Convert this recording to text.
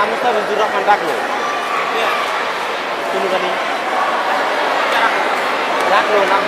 Pak Mustafidzur Rahman Daklo. Iya. ini, kan ini. Jarak. Daklo nak